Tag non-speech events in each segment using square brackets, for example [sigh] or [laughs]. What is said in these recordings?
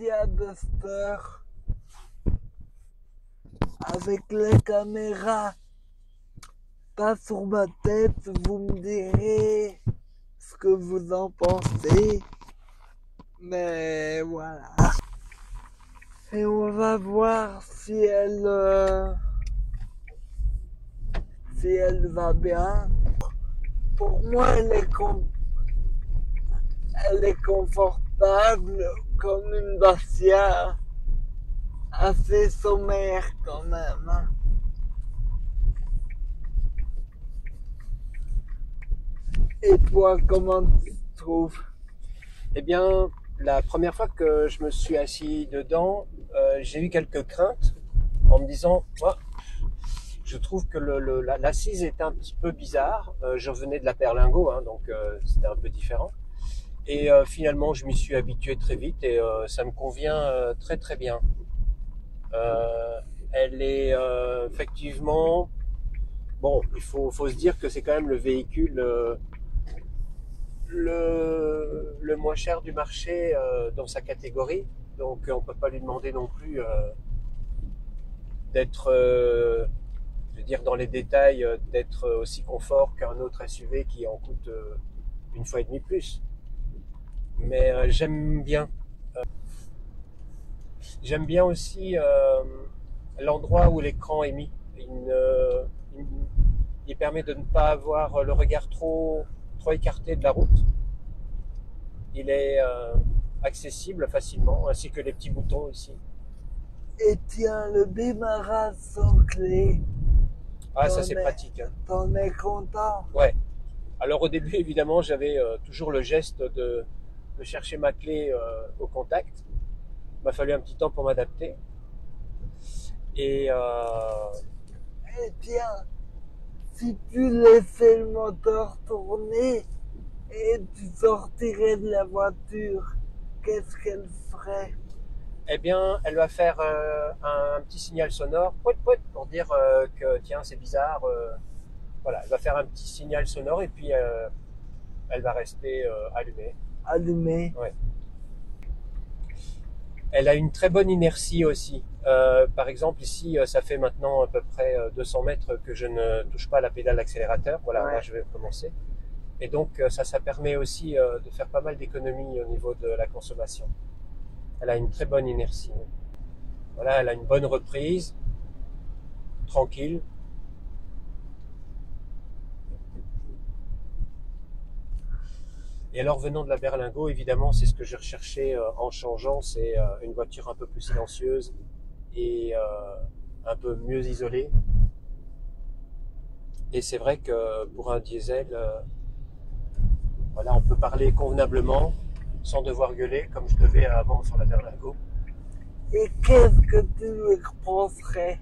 Dacia Duster avec les caméras pas sur ma tête, vous me direz ce que vous en pensez. Mais voilà. Et on va voir si elle euh, si elle va bien. Pour moi, elle est com- elle est confortable comme une Dacia assez sommaire quand même. hein. Et toi, comment tu te trouves? Eh bien, la première fois que je me suis assis dedans, euh, j'ai eu quelques craintes en me disant, je trouve que l'assise est un petit peu bizarre. Euh, je venais de la Perlingo, hein, donc euh, c'était un peu différent. Et euh, finalement, je m'y suis habitué très vite et euh, ça me convient euh, très très bien. Elle est effectivement, bon, il faut, se dire que c'est quand même le véhicule le, moins cher du marché dans sa catégorie. Donc on peut pas lui demander non plus d'être, je veux dire, dans les détails, d'être aussi confort qu'un autre SUV qui en coûte une fois et demi plus. Mais euh, j'aime bien. Euh, j'aime bien aussi euh, l'endroit où l'écran est mis. Il, permet de ne pas avoir le regard trop, trop écarté de la route. Il est accessible facilement, ainsi que les petits boutons ici. Et tiens, le démarrage sans clé, Ah, ça c'est es- pratique. hein. t'en es content? Ouais. Alors au début, évidemment, j'avais euh, toujours le geste de, de chercher ma clé euh, au contact. Il m'a fallu un petit temps pour m'adapter. Et euh, Et tiens, si tu laissais le moteur tourner et tu sortirais de la voiture, qu'est-ce qu'elle ferait? Eh bien, elle va faire euh, un, un petit signal sonore pout, pout, pour dire euh, que tiens, c'est bizarre. euh, voilà, elle va faire un petit signal sonore et puis elle va rester euh, Elle a une très bonne inertie aussi. Euh, par exemple, ici, euh, ça fait maintenant à peu près euh, 200 mètres que je ne touche pas la pédale d'accélérateur. Voilà, Ouais. là, je vais commencer. Et donc, euh, ça, ça permet aussi euh, de faire pas mal d'économies au niveau de la consommation. Elle a une très bonne inertie. Voilà, elle a une bonne reprise, tranquille. Et alors, venant de la Berlingo, évidemment, c'est ce que j'ai recherché euh, en changeant, c'est euh, une voiture un peu plus silencieuse et euh, un peu mieux isolée. Et c'est vrai que pour un diesel, euh, voilà, on peut parler convenablement, sans devoir gueuler, comme je devais avant sur la Berlingo. Et qu'est-ce que tu lui repenserais?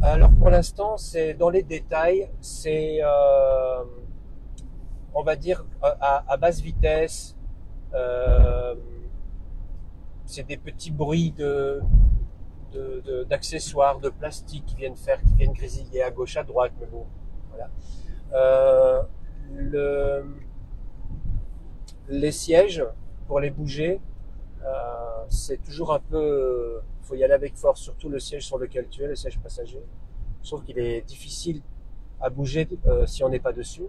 Alors pour l'instant, c'est dans les détails, c'est euh, on va dire à, basse vitesse. euh, c'est des petits bruits de d'accessoires, de, plastique qui viennent faire, qui viennent grésiller à gauche, à droite, mais bon, voilà. Euh, le, les sièges pour les bouger, euh, c'est toujours un peu, faut y aller avec force, surtout le siège sur lequel tu es, le siège passager. Trouve qu'il est difficile à bouger si on n'est pas dessus.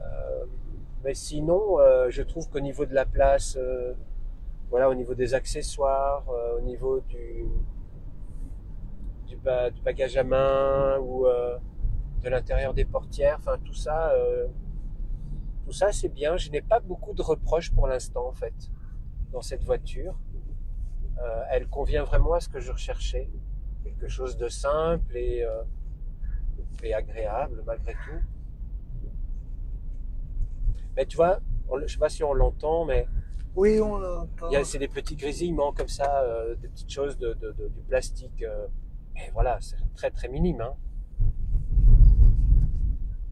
Euh, mais sinon, euh, je trouve qu'au niveau de la place, euh, voilà, au niveau des accessoires, au niveau du, du, du bagage à main ou de l'intérieur des portières, enfin tout ça, tout ça c'est bien. Je n'ai pas beaucoup de reproches pour l'instant en fait dans cette voiture. Euh, elle convient vraiment à ce que je recherchais, quelque chose de simple et, euh, et agréable malgré tout. Mais tu vois, on- je sais pas si on l'entend, mais Oui, on l'entend. il y a- c'est des petits grésillements comme ça, euh, des petites choses de, de- de- du plastique. euh, et voilà, c'est très très minime. Hein.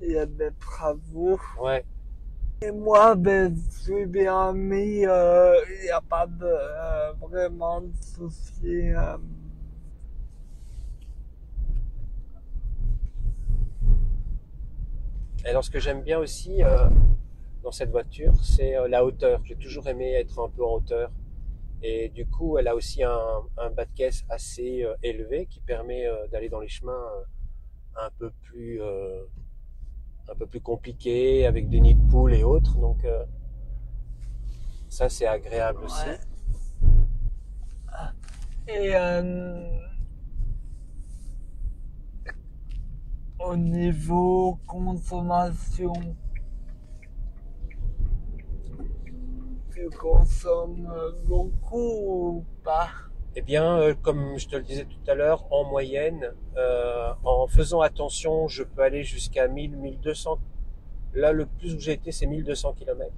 Il y a des travaux. Ouais. Et moi, ben, je suis bien mis. euh, Il n'y a pas de, euh, vraiment de soucis. euh. Et alors ce que j'aime bien aussi dans cette voiture, c'est euh, la hauteur. J'ai toujours aimé être un peu en hauteur. Et du coup, elle a aussi un, bas de caisse assez euh, élevé qui permet euh, d'aller dans les chemins un peu plus un peu plus compliqués avec des nids de poules et autres. Donc ça c'est agréable aussi. Ouais. Et au niveau consommation, tu consommes beaucoup ou pas? Eh bien, euh, comme je te le disais tout à l'heure, en moyenne, euh, en faisant attention, je peux aller jusqu'à 1000, 1200. Là, le plus où j'ai été, c'est 1200 km.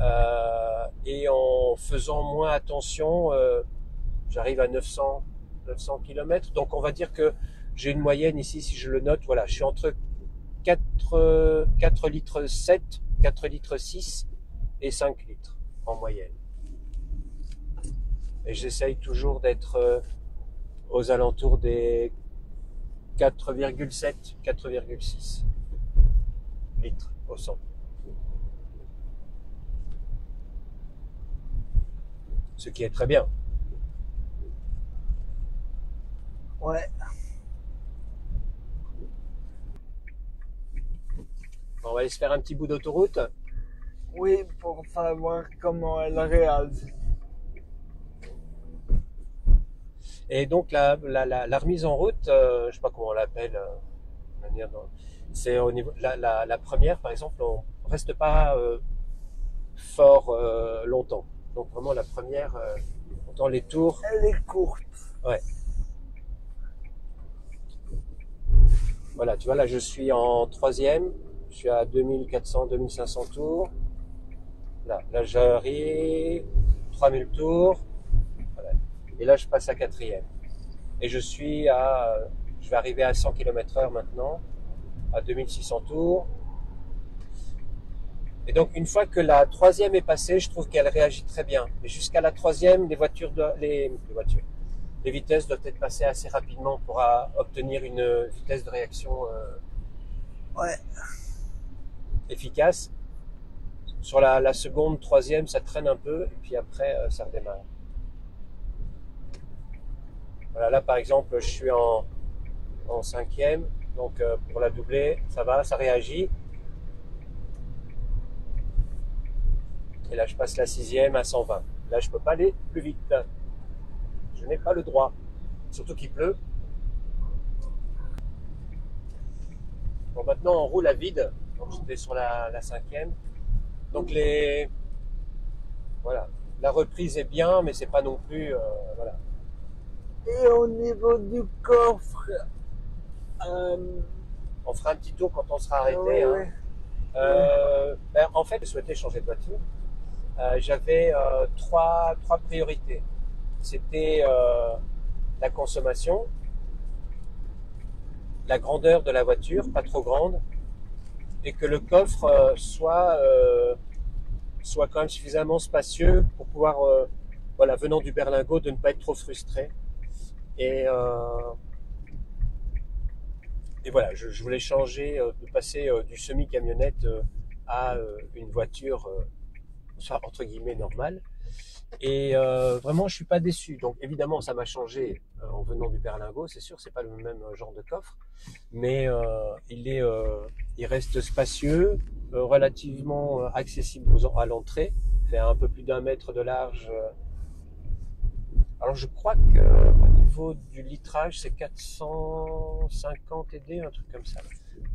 Euh, et en faisant moins attention, j'arrive à 900, 900 km. Donc, on va dire que j'ai une moyenne ici, si je le note, voilà, je suis entre 4, euh, 4 litres 7, 4 litres 6 et 5 litres en moyenne. Et j'essaye toujours d'être euh, aux alentours des 4,7, 4,6 litres au 100. Ce qui est très bien. Ouais. On va aller se faire un petit bout d'autoroute. Oui, pour savoir comment elle réagit. Et donc la, la, la, la remise en route, euh, je sais pas comment on l'appelle, euh, c'est au niveau la, première par exemple, on reste pas euh, fort euh, longtemps. Donc vraiment la première, euh, dans les tours, Elle est courte. voilà, tu vois là je suis en troisième, je suis à 2400, 2500 tours. Là, là j'arrive 3000 tours. Voilà. Et là je passe à quatrième. Et je suis à, je vais arriver à 100 km heure maintenant, à 2600 tours. Et donc une fois que la troisième est passée, je trouve qu'elle réagit très bien. Mais jusqu'à la troisième, les voitures, de, les, les voitures, les vitesses doivent être passées assez rapidement pour euh, obtenir une vitesse de réaction euh, Ouais. efficace. Sur la, seconde, troisième, ça traîne un peu, et puis après, euh, ça redémarre. Voilà, là par exemple, je suis en, cinquième, donc euh, pour la doubler, ça va, ça réagit. Et là, je passe la sixième à 120. Là, je peux pas aller plus vite. Je n'ai pas le droit. Surtout qu'il pleut. Bon, maintenant, on roule à vide. Donc, j'étais sur la cinquième. Donc, les, voilà. La reprise est bien, mais c'est pas non plus, euh, voilà. Et au niveau du coffre, euh, On fera un petit tour quand on sera arrêté. ouais, hein. ouais. Euh, ben, en fait, je souhaitais changer de voiture. Euh, J'avais euh, trois, trois priorités. C'était euh, la consommation, la grandeur de la voiture, pas trop grande, et que le coffre euh, soit, euh, soit quand même suffisamment spacieux pour pouvoir, euh, voilà, venant du berlingot, de ne pas être trop frustré. Et, et voilà, je, voulais changer, de passer du semi-camionnette à une voiture, entre guillemets normale. Et vraiment, je suis pas déçu. Donc évidemment, ça m'a changé en venant du berlingot, c'est sûr, c'est pas le même genre de coffre, mais il est, il reste spacieux, euh, relativement euh, accessible aux- à l'entrée, fait un peu plus d'un mètre de large. euh. Alors je crois que au niveau du litrage, c'est 450 ED, un truc comme ça.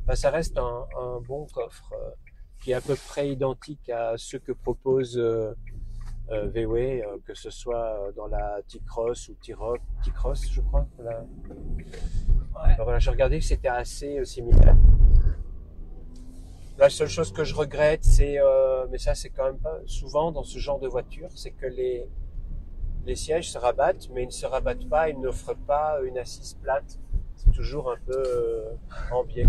Enfin, ça reste un, un bon coffre euh, qui est à peu près identique à ceux que propose euh, euh, VW, euh, que ce soit dans la T-Cross ou T-Roc, T-Cross, je crois. La... Ouais. Alors voilà, j'ai regardé que c'était assez similaire. La seule chose que je regrette, c'est, euh, mais ça c'est quand même pas souvent dans ce genre de voiture, c'est que les les sièges se rabattent, mais ils ne se rabattent pas, ils n'offrent pas une assise plate. C'est toujours un peu euh, en biais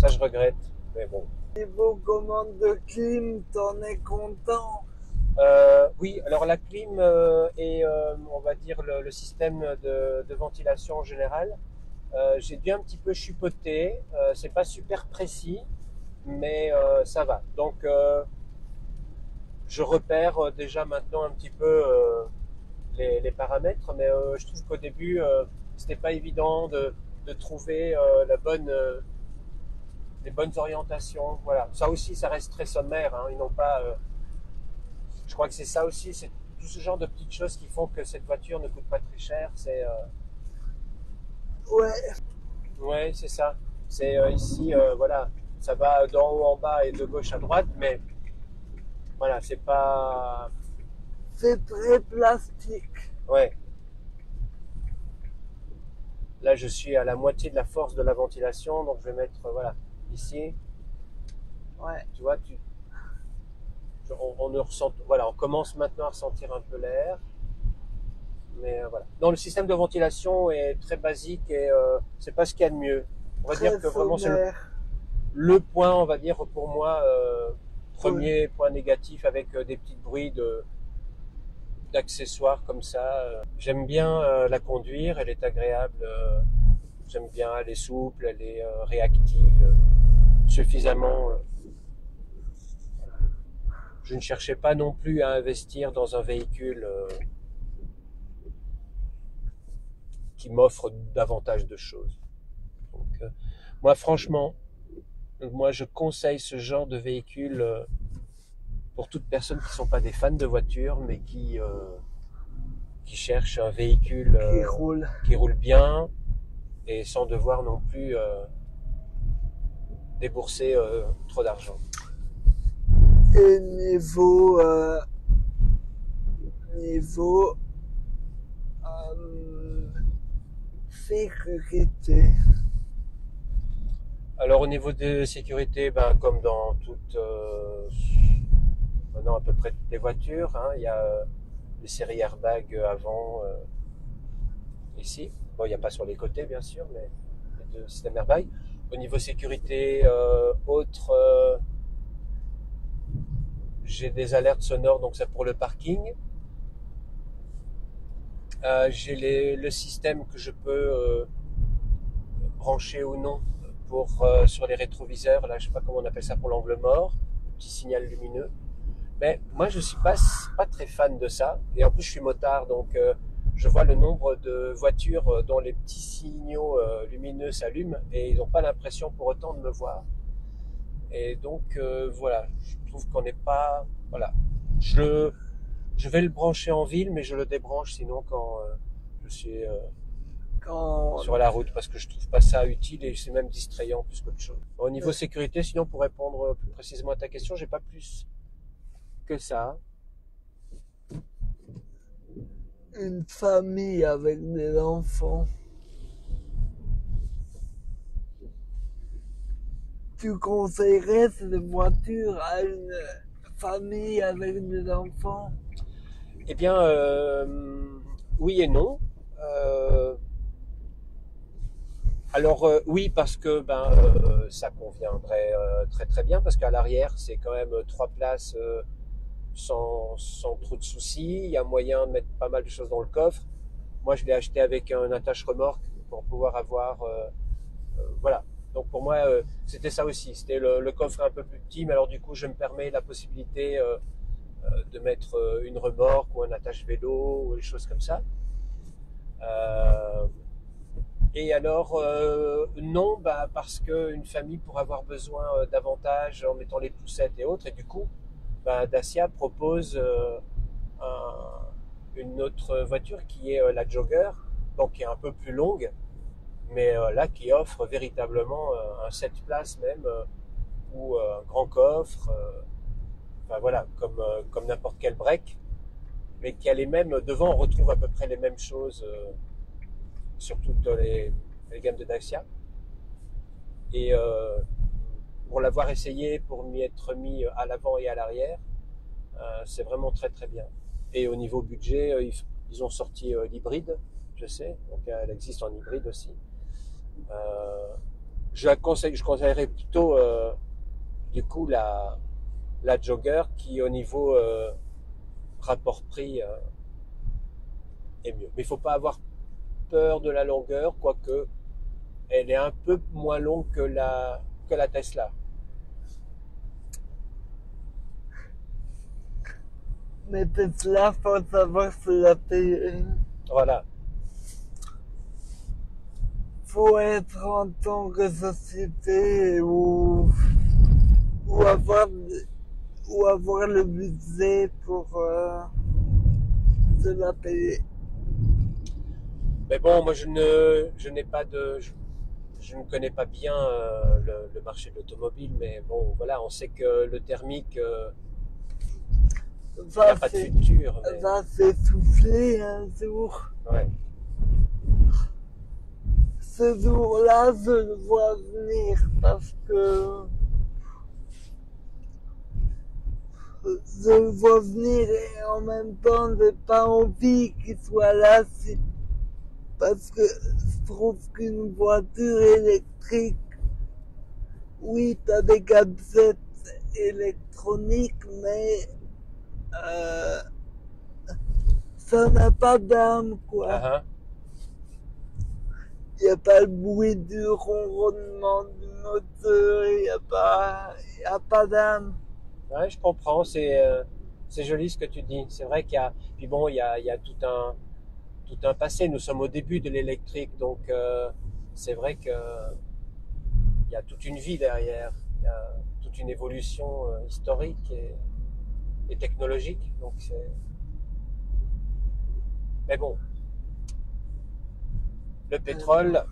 ça. Je regrette, mais bon. Niveau commande de clim, t'en es content Euh, oui, alors la clim euh, et euh, on va dire le, le système de, de ventilation en général, euh, j'ai dû un petit peu chipoter. Euh, c'est pas super précis, mais euh, ça va. Donc, euh, je repère euh, déjà maintenant un petit peu euh, les, les paramètres, mais euh, je trouve qu'au début, euh, c'était pas évident de, de trouver euh, la bonne, euh, les bonnes orientations. Voilà, ça aussi, ça reste très sommaire. Hein. Ils n'ont pas. euh, je crois que c'est ça aussi, c'est tout ce genre de petites choses qui font que cette voiture ne coûte pas très cher. C'est euh, Ouais, Ouais, c'est ça. C'est euh, ici, euh, voilà, ça va d'en haut en bas et de gauche à droite, mais voilà, c'est pas. c'est très plastique. Ouais. Là, je suis à la moitié de la force de la ventilation, donc je vais mettre, voilà, ici. Ouais. Tu vois, tu. On, on ne ressent, voilà, on commence maintenant à ressentir un peu l'air. Mais euh, voilà. Non, le système de ventilation est très basique et euh, c'est pas ce qu'il y a de mieux. On va très dire que vraiment c'est le. Le point, on va dire, pour moi, euh, premier point négatif avec euh, des petits bruits de d'accessoires comme ça. euh. J'aime bien euh, la conduire, elle est agréable. euh, J'aime bien, elle est souple, elle est euh, réactive, suffisamment. Je ne cherchais pas non plus à investir dans un véhicule qui m'offre davantage de choses. Donc, moi, franchement, moi, je conseille ce genre de véhicule euh, pour toutes personnes qui ne sont pas des fans de voitures, mais qui, euh, qui cherchent un véhicule qui euh, roule. qui roule bien et sans devoir non plus euh, débourser trop d'argent. Et niveau niveau sécurité. Alors au niveau de sécurité, ben, comme dans toutes, euh, maintenant à peu près toutes les voitures, hein, il y a euh, les séries airbag avant euh, ici. Bon, il n'y a pas sur les côtés bien sûr, mais les deux systèmes airbag. Au niveau sécurité, autre, j'ai des alertes sonores, donc c'est pour le parking. J'ai le système que je peux brancher ou non euh, sur les rétroviseurs. Là, je sais pas comment on appelle ça pour l'angle mort, petit signal lumineux. Mais moi, je suis pas très fan de ça. Et en plus, je suis motard, donc euh, je vois le nombre de voitures euh, dont les petits signaux lumineux s'allument et ils n'ont pas l'impression pour autant de me voir. Et donc voilà, je trouve qu'on n'est pas voilà. Je je vais le brancher en ville, mais je le débranche sinon quand je suis Quand sur la route parce que je trouve pas ça utile et c'est même distrayant plus qu'autre chose. Au niveau sécurité, sinon pour répondre plus précisément à ta question, j'ai pas plus que ça. une famille avec des enfants. Tu conseillerais cette voiture à une famille avec des enfants? Eh bien, euh, oui et non. Euh, alors euh, oui parce que ben euh, ça conviendrait euh, très très bien parce qu'à l'arrière c'est quand même trois places sans, sans trop de soucis. Il y a moyen de mettre pas mal de choses dans le coffre. Moi je l'ai acheté avec un attache remorque pour pouvoir avoir voilà. Donc pour moi c'était ça aussi. C'était le, le coffre un peu plus petit, mais alors du coup je me permets la possibilité de mettre une remorque ou un attache vélo ou des choses comme ça. Et alors, euh, non, bah, parce qu'une famille pourrait avoir besoin euh, davantage en mettant les poussettes et autres. Et du coup, bah, Dacia propose euh, un- une autre voiture qui est euh, la Jogger, donc qui est un peu plus longue, mais euh, là qui offre véritablement un 7 places même, ou un grand coffre, enfin voilà, comme, comme n'importe quel break, mais qui a les mêmes, devant on retrouve à peu près les mêmes choses euh, sur toutes les, gammes de Dacia. Et euh, pour l'avoir essayé, pour m'y être mis à l'avant et à l'arrière, euh, c'est vraiment très très bien. Et au niveau budget, euh, ils, ont sorti euh, l'hybride, je sais, donc elle existe en hybride aussi. Euh, je, la conseille, je conseillerais plutôt euh, du coup la, la Jogger qui au niveau euh, rapport prix euh, est mieux. Mais il faut pas avoir peur de la longueur, quoique elle est un peu moins longue que la, que la Tesla. Mais Tesla, faut savoir se la payer. Voilà. Faut être en tant que société ou, ou avoir ou avoir le budget pour euh, se la payer. Mais bon, moi je ne, je n'ai pas de, je, je ne connais pas bien euh, le, le marché de l'automobile, mais bon, voilà, on sait que le thermique, euh, a Va pas de futur. mais- va s'essouffler un jour. ouais. Ce jour-là, je le vois venir parce que je le vois venir et en même temps, j'ai pas envie qu'il soit là si- parce que je trouve qu'une voiture électrique, oui, t'as des gadgets électroniques, mais euh, ça n'a pas d'âme, quoi. Ah, ah. Il n'y a pas le bruit du ronronnement du moteur, il n'y a pas, y a pas d'âme. Ouais, je comprends. C'est euh, joli ce que tu dis. C'est vrai qu'il y a. Puis bon, il y a, il y a tout un tout un passé. Nous sommes au début de l'électrique, donc euh, c'est vrai que il y a toute une vie derrière. Toute une évolution euh, historique et, technologique. Donc c'est. Mais bon, le pétrole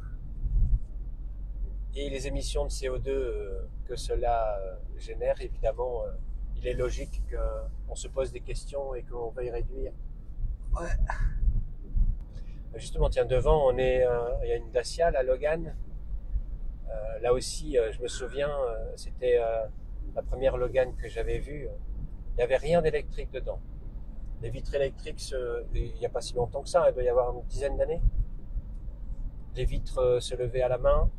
et les émissions de CO2 euh, que cela génère, évidemment, il est logique qu'on se pose des questions et qu'on veuille réduire. Justement, tiens, devant, on est, euh, il y a une Dacia, la Logan. Euh, là aussi, euh, je me souviens, c'était la première Logan que j'avais vue. Il n'y avait rien d'électrique dedans. Les vitres électriques, il n'y a pas si longtemps que ça, il doit y avoir une dizaine d'années. Les vitres se levaient à la main,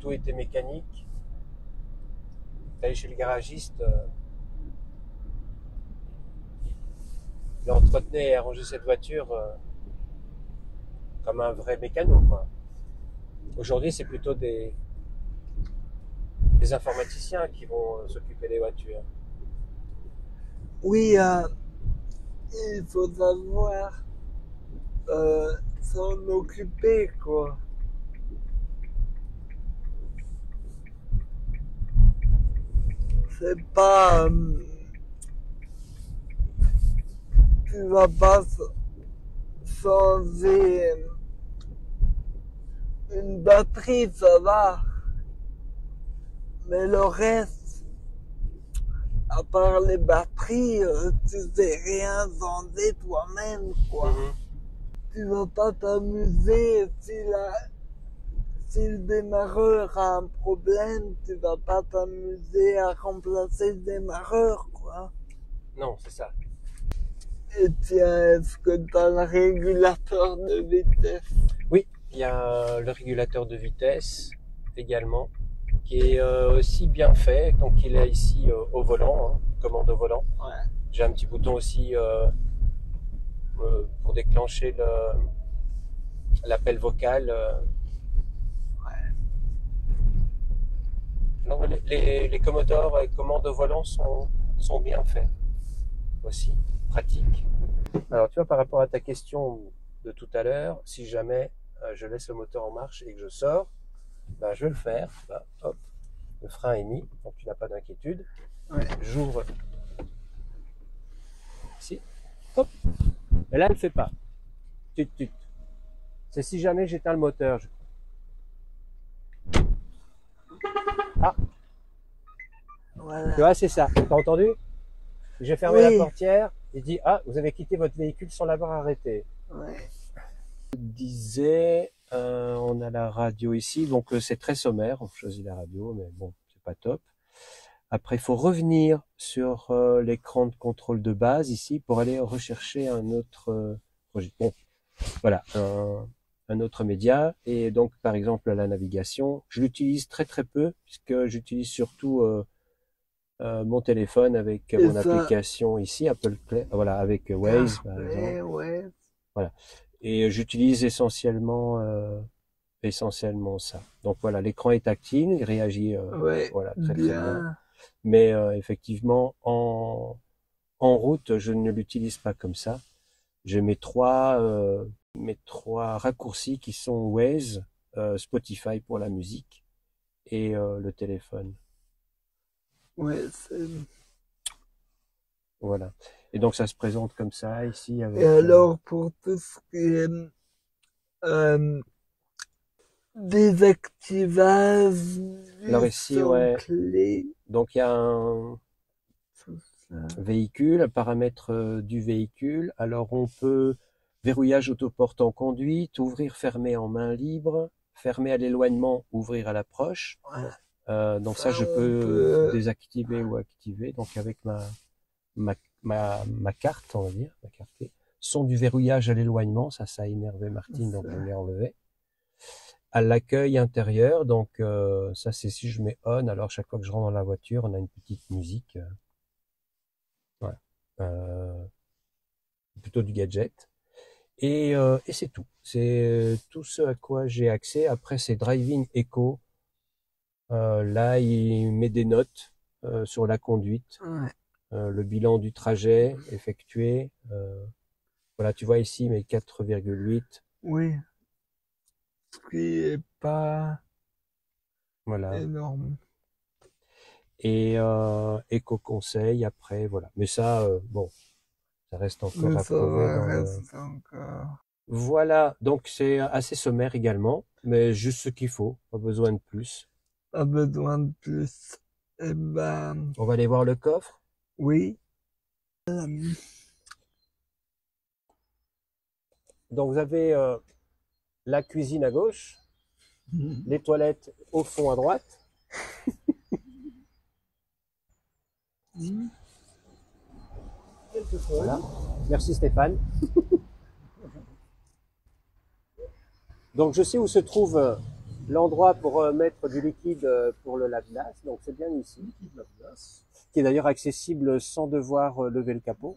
tout était mécanique. T'allais chez le garagiste, il entretenait et arrangeait cette voiture comme un vrai mécano. Quoi. Aujourd'hui, c'est plutôt des, des informaticiens qui vont euh, s'occuper des voitures. Oui, euh, il faut savoir euh, s'en occuper, quoi. C'est pas... tu vas pas changer une batterie, ça va. Mais le reste, à part les batteries, tu sais rien changer toi-même, quoi. Mhm. Tu vas pas t'amuser si la, si le démarreur a un problème, tu vas pas t'amuser à remplacer le démarreur, quoi. Non, c'est ça. Et tiens, est-ce que t'as le régulateur de vitesse? Oui, il y a le régulateur de vitesse également, qui est euh, aussi bien fait. Donc il est ici euh, au volant, hein, commande au volant. Ouais. J'ai un petit bouton aussi euh, euh, pour déclencher le- l'appel vocal. euh. Non, les, les, les Commodore avec commande au volant sont, sont bien faits aussi, Alors tu vois, par rapport à ta question de tout à l'heure, si jamais euh, je laisse le moteur en marche et que je sors, ben, je vais le faire. Là, hop, le frein est mis, donc tu n'as pas d'inquiétude. Ouais. J'ouvre ici, hop. Et là, elle ne fait pas. Tut, tut. C'est si jamais j'éteins le moteur. je- Voilà. Tu vois, c'est ça. T'as entendu? J'ai fermé Oui. la portière. Il dit Ah, vous avez quitté votre véhicule sans l'avoir arrêté. Ouais. Je disais, euh, on a la radio ici, donc euh, c'est très sommaire. On choisit la radio, mais bon, c'est pas top. Après, il faut revenir sur euh, l'écran de contrôle de base ici pour aller rechercher un autre euh, registre. Bon, voilà, un, un autre média. Et donc, par exemple, la navigation, je l'utilise très très peu puisque j'utilise surtout euh, euh, mon téléphone avec mon ça- application ici, Apple Play, voilà, avec euh, Waze, par exemple. Ouais, ouais. Et j'utilise essentiellement euh, essentiellement ça. Donc voilà, l'écran est tactile, il réagit euh, Ouais, voilà très très bien. Mais euh, effectivement, en en route, je ne l'utilise pas comme ça. J'ai mes trois, euh, mes trois raccourcis qui sont Waze, euh, Spotify pour la musique et euh, le téléphone. Ouais. Voilà. Et donc ça se présente comme ça ici avec. Et alors, pour tout ce qui est euh, désactivage Alors ici, sans ouais. clé, Donc il y a un véhicule, paramètre euh, du véhicule. Alors on peut verrouillage autoporte en conduite, ouvrir, fermer en main libre, fermer à l'éloignement, ouvrir à l'approche. Euh, donc ça, je peux désactiver ou activer. Donc avec ma, ma, ma, ma carte, on va dire, ma carte clé. Son du verrouillage à l'éloignement, ça, ça a énervé Martine, donc je l'ai enlevé. À l'accueil intérieur, donc euh, ça c'est si je mets on, alors chaque fois que je rentre dans la voiture, on a une petite musique. voilà. Euh, plutôt du gadget. Et, et c'est tout. C'est tout ce à quoi j'ai accès. Après, c'est Driving Echo. Euh, là, il met des notes euh, sur la conduite, Ouais. euh, le bilan du trajet effectué. Voilà, tu vois ici mes 4,8. Oui. Ce qui est pas Voilà. énorme. Et euh, Echo Conseil après, voilà. Mais ça, euh, bon, ça reste encore Mais à ça le- reste encore. Voilà, donc c'est assez sommaire également, mais juste ce qu'il faut, pas besoin de plus. Pas besoin de plus. Eh ben, On va aller voir le coffre. oui. Euh, Donc vous avez euh, la cuisine à gauche, les toilettes au fond à droite. Voilà. Merci Stéphane. [laughs] Donc je sais où se trouve euh, l'endroit pour euh, mettre du liquide euh, pour le lave-glace. Donc c'est bien ici. Qui est d'ailleurs accessible sans devoir euh, lever le capot.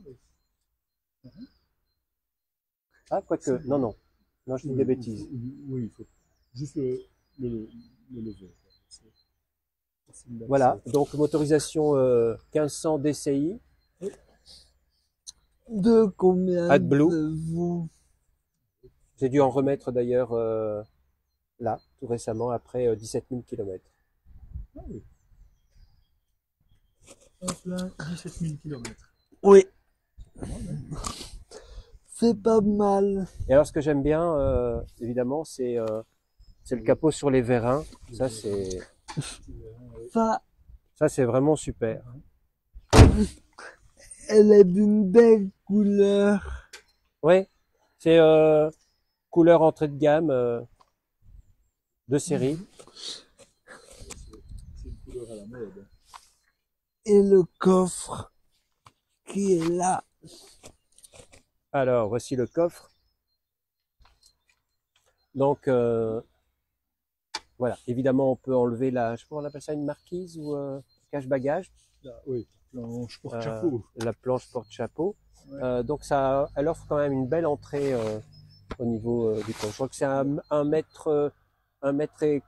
Ah, quoique, non, non. Non, je dis des bêtises. Oui, il faut juste le, le, le lever. Voilà, donc motorisation euh, 1500 DCI. De combien AdBlue. de vous? J'ai dû en remettre d'ailleurs euh, là, tout récemment, après euh, 17 000 km. Ah oui. Hop là, 17 000 km. Oui. [laughs] C'est pas mal. Et alors, ce que j'aime bien, euh, évidemment, c'est euh, c'est le capot sur les vérins. Ça, c'est Ça, ça, c'est vraiment super. elle est d'une belle couleur. Ouais, c'est euh, couleur entrée de gamme euh, de série. C'est une couleur à la mode. Et le coffre qui est là. Alors, voici le coffre. Donc, euh, voilà. Évidemment, on peut enlever la, je sais pas, on appelle ça une marquise ou euh, cache-bagage. Là, oui, planche, Euh, porte-chapeau. la planche porte-chapeau. Ouais. Euh, donc ça, elle offre quand même une belle entrée euh, au niveau euh, du coffre. Je crois que c'est un, un mètre, euh, un mètre et,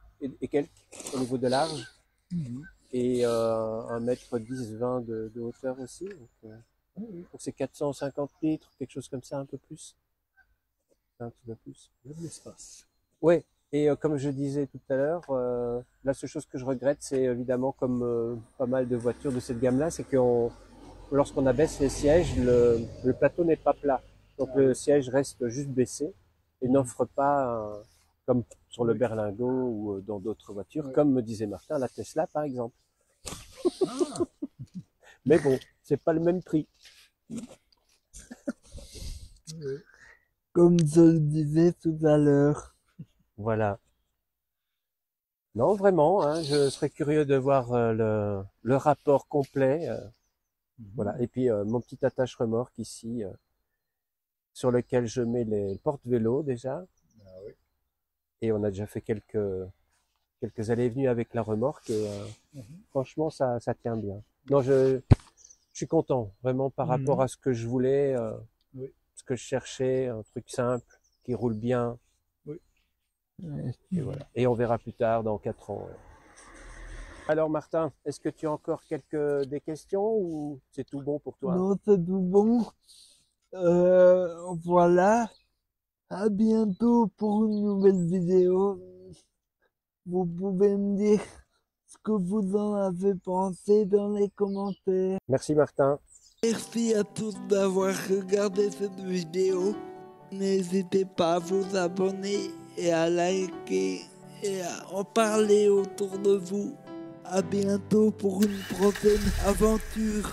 quelques au niveau de large Mhm. et euh, un mètre 10, 20 de, de hauteur aussi. Donc, euh, Ah oui, c'est 450 litres, quelque chose comme ça, un peu plus. Un petit peu plus. l'espace. Ouais. Et euh, comme je disais tout à l'heure, euh, la seule chose que je regrette, c'est évidemment comme euh, pas mal de voitures de cette gamme-là, c'est qu'on, lorsqu'on abaisse les sièges, le, le plateau n'est pas plat. Donc le siège reste juste baissé et n'offre pas, un- comme sur le Oui. Berlingo ou euh, dans d'autres voitures, comme me disait Martin, la Tesla par exemple. Ah, [laughs] Mais bon, c'est pas le même prix. Comme je le disais tout à l'heure. Voilà. Non, vraiment, hein, je serais curieux de voir euh, le, le rapport complet. euh, Voilà. Et puis euh, mon petit attache remorque ici, sur lequel je mets les porte-vélos déjà. Et on a déjà fait quelques quelques allées et venues avec la remorque et euh, Mhm. franchement ça ça tient bien. Non, je je suis content vraiment par Mhm. rapport à ce que je voulais, euh, Oui. ce que je cherchais, un truc simple qui roule bien. Et voilà. Et on verra plus tard dans quatre ans. Alors Martin, est-ce que tu as encore quelques des questions ou c'est tout bon pour toi? Non, c'est tout bon. Euh, voilà. À bientôt pour une nouvelle vidéo. Vous pouvez me dire ce que vous en avez pensé dans les commentaires. Merci Martin. Merci à tous d'avoir regardé cette vidéo. N'hésitez pas à vous abonner et à liker et à en parler autour de vous. À bientôt pour une prochaine aventure.